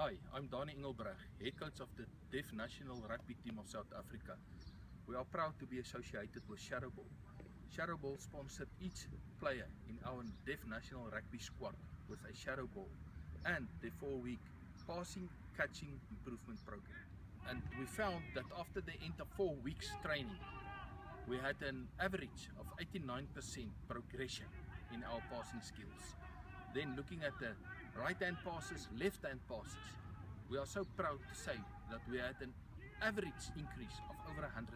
Hi, I'm Donnie Engelbreg, head coach of the Deaf National Rugby Team of South Africa. We are proud to be associated with Shadowball. Shadowball sponsored each player in our Deaf National Rugby squad with a Shadowball and the four-week passing catching improvement program. And we found that after the end of four weeks training, we had an average of 89% progression in our passing skills. Then looking at the right hand passes, left hand passes, we are so proud to say that we had an average increase of over 100%.